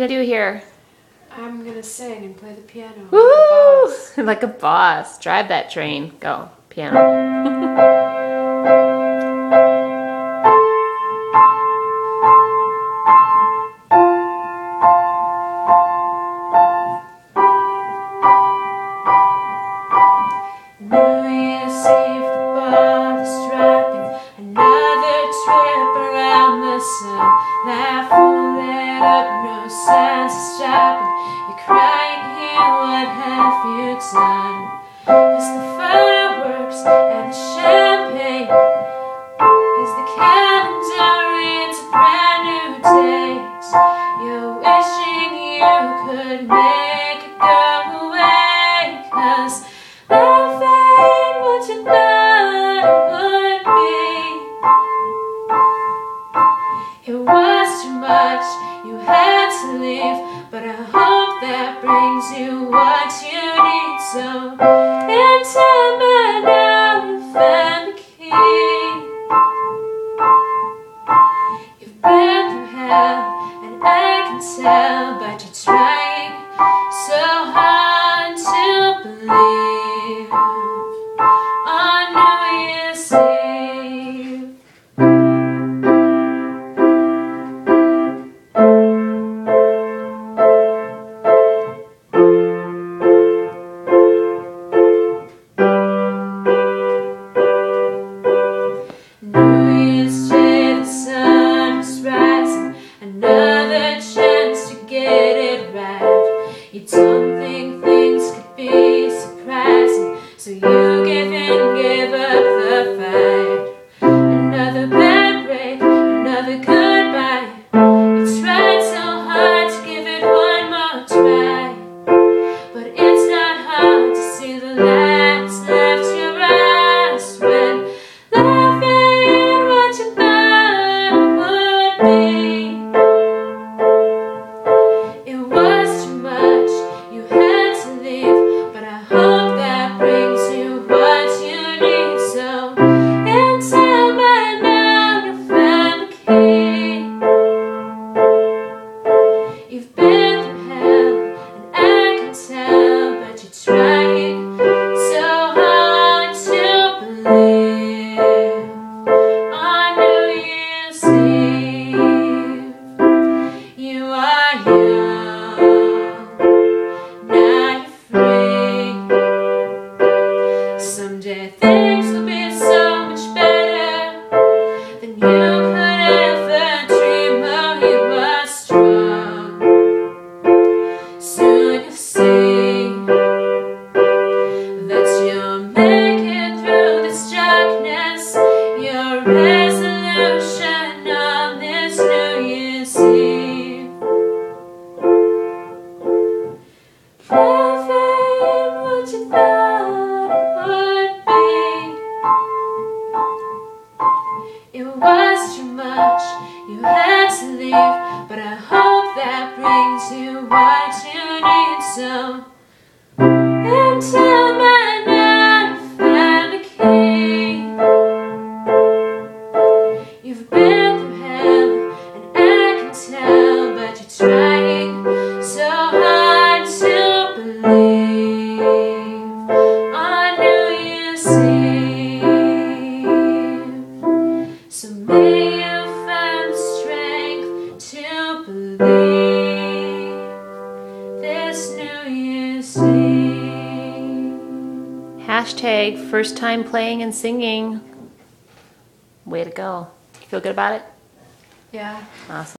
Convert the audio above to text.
gonna do here? I'm gonna sing and play the piano. Woo! like a boss. Drive that train. Go. Piano. 'Cause the fireworks and the champagne is the calendar brand new. You're wishing you could make it go what you thought it would be. It was too much, you had to leave. But I hope that brings you what you. So, in time, I now you found the key. You've been through hell, and I can tell, but you're trying so hard to believe right. You don't think things could be surprising, so you give in, give up much, you had to leave, but I hope that brings you what you need. So, Hashtag first time playing and singing. Way to go. You feel good about it? Yeah. Awesome.